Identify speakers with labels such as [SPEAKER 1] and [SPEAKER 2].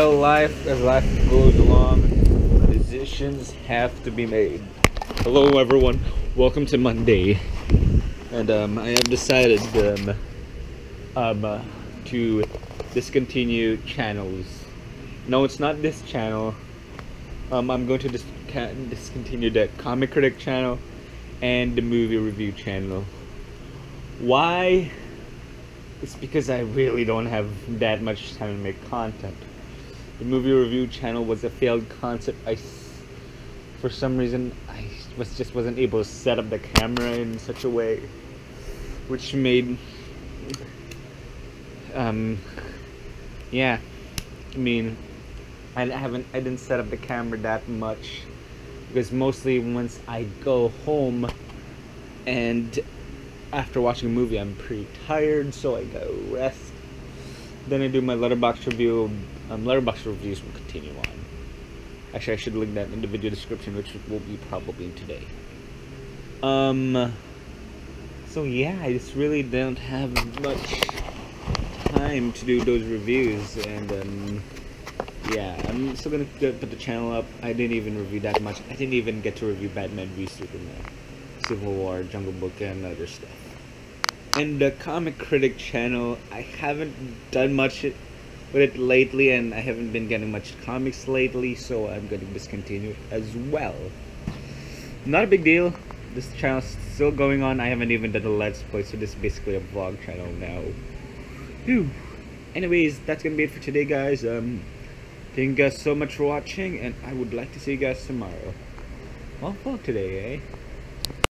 [SPEAKER 1] Well, life as life goes along, decisions have to be made. Hello, everyone. Welcome to Monday, and um, I have decided um, um, uh, to discontinue channels. No, it's not this channel. Um, I'm going to dis- discontinue the comic critic channel and the movie review channel. Why? It's because I really don't have that much time to make content. The movie review channel was a failed concept. I, for some reason, I was just wasn't able to set up the camera in such a way, which made, um, yeah, I mean, I haven't, I didn't set up the camera that much because mostly once I go home and after watching a movie, I'm pretty tired, so I go rest. Then I do my Letterboxd review. Um, Letterboxd reviews will continue on. Actually, I should link that in the video description, which will be probably today. Um. So yeah, I just really don't have much time to do those reviews, and um, yeah, I'm still gonna put the channel up. I didn't even review that much. I didn't even get to review Batman v Superman, Civil War, Jungle Book, and other stuff. And the Comic Critic channel, I haven't done much with it lately, and I haven't been getting much comics lately, so I'm gonna discontinue it as well. Not a big deal. This channel's still going on. I haven't even done a Let's Play, so this is basically a vlog channel now. Whew. Anyways, that's gonna be it for today, guys. Um, thank you guys so much for watching, and I would like to see you guys tomorrow. Well, vlog today, eh?